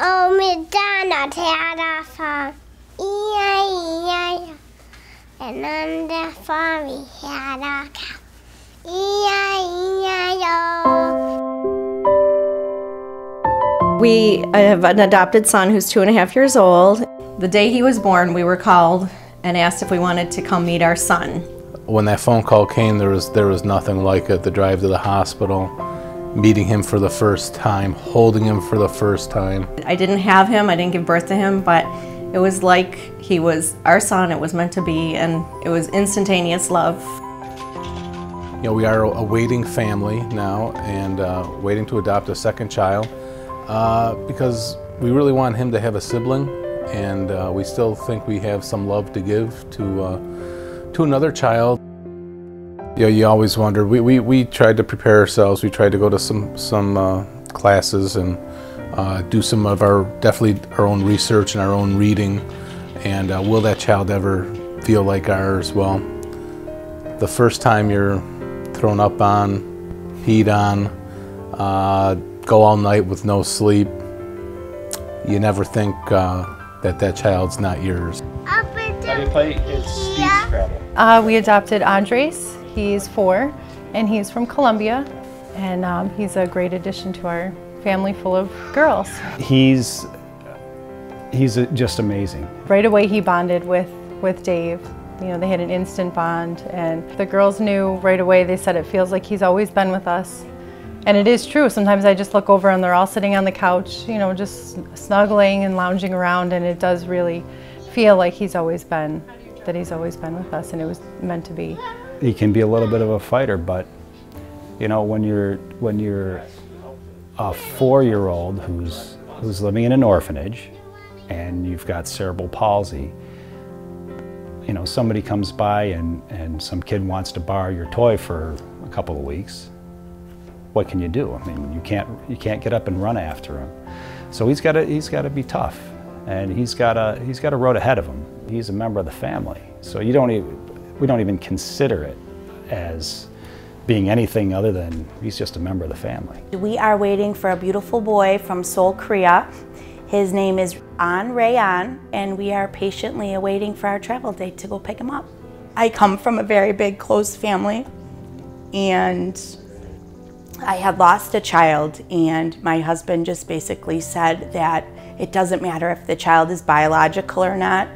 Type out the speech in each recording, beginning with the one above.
om idag tära för ia ia en andra får vi hela ia ia ja. We have an adopted son who's two and a half years old. The day he was born, we were called and asked if we wanted to come meet our son. When that phone call came, there was there was nothing like it. The drive to the hospital, meeting him for the first time, holding him for the first time. I didn't have him, I didn't give birth to him, but it was like he was our son, it was meant to be, and it was instantaneous love. You know, we are a waiting family now and uh, waiting to adopt a second child uh, because we really want him to have a sibling and uh, we still think we have some love to give to, uh, to another child. You know, you always wonder, we, we, we tried to prepare ourselves, we tried to go to some, some uh, classes and uh, do some of our, definitely our own research and our own reading and uh, will that child ever feel like ours? Well, the first time you're thrown up on, peed on, uh, go all night with no sleep, you never think uh, that that child's not yours. How do you play? It's speed Scrabble. Uh, we adopted Andres. He's four, and he's from Colombia, and um, he's a great addition to our family full of girls. He's he's just amazing. Right away, he bonded with with Dave. You know, they had an instant bond, and the girls knew right away. They said it feels like he's always been with us, and it is true. Sometimes I just look over and they're all sitting on the couch, you know, just snuggling and lounging around, and it does really feel like he's always been, that he's always been with us, and it was meant to be. He can be a little bit of a fighter, but you know, when you're when you're a four-year-old who's who's living in an orphanage, and you've got cerebral palsy, you know, somebody comes by and, and some kid wants to borrow your toy for a couple of weeks, what can you do? I mean, you can't, you can't get up and run after him. So he's got to, he's got to be tough and he's got a, he's got a road ahead of him. He's a member of the family. So you don't even, we don't even consider it as being anything other than he's just a member of the family. We are waiting for a beautiful boy from Seoul, Korea. His name is An Rayan, and we are patiently awaiting for our travel date to go pick him up. I come from a very big, close family, and I had lost a child, and my husband just basically said that it doesn't matter if the child is biological or not,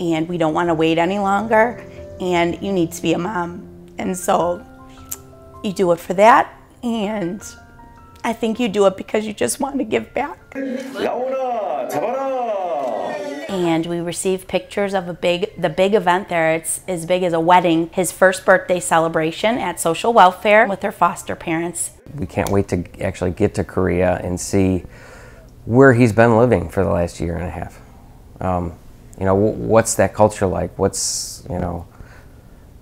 and we don't want to wait any longer, and you need to be a mom. And so you do it for that, and I think you do it because you just want to give back. And we received pictures of a big, the big event there. It's as big as a wedding. His first birthday celebration at social welfare with her foster parents. We can't wait to actually get to Korea and see where he's been living for the last year and a half. Um, you know, what's that culture like? What's, you know,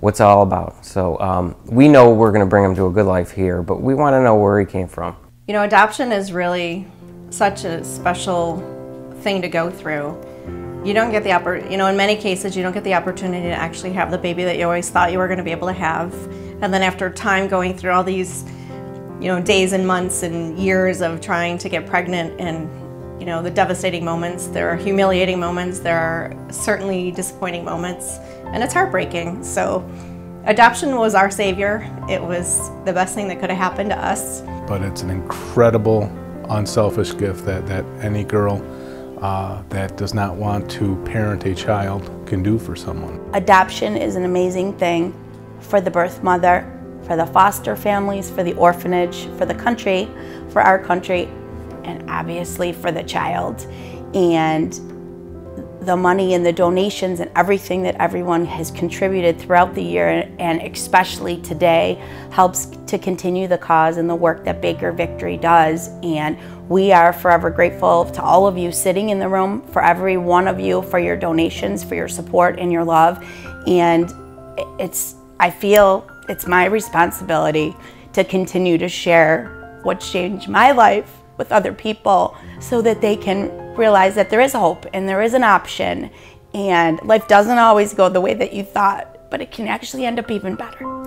what's all about? So um, we know we're going to bring him to a good life here, but we want to know where he came from. You know, adoption is really such a special thing to go through. You don't get the oppor- you know, in many cases, you don't get the opportunity to actually have the baby that you always thought you were going to be able to have. And then after time going through all these, you know, days and months and years of trying to get pregnant and, you know, the devastating moments, there are humiliating moments, there are certainly disappointing moments, and it's heartbreaking. So, adoption was our savior. It was the best thing that could have happened to us. But it's an incredible, unselfish gift that, that any girl uh, that does not want to parent a child can do for someone. adoption is an amazing thing for the birth mother for the foster families for the orphanage for the country for our country and obviously for the child and the money and the donations and everything that everyone has contributed throughout the year and especially today helps to continue the cause and the work that Baker Victory does. And we are forever grateful to all of you sitting in the room, for every one of you, for your donations, for your support and your love. And it's, I feel it's my responsibility to continue to share what changed my life with other people so that they can realize that there is hope and there is an option and life doesn't always go the way that you thought, but it can actually end up even better.